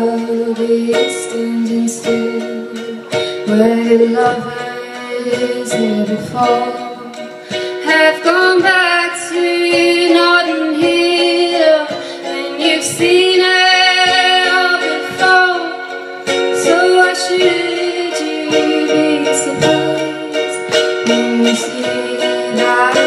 world is standing still Where lovers near before Have gone back to Notting Hill And you've seen it all before. So why should you be surprised When you see that